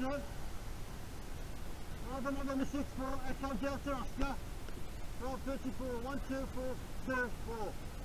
John. Bravo November 6 4, Echo Delta Oscar. 1234, 1224, 24.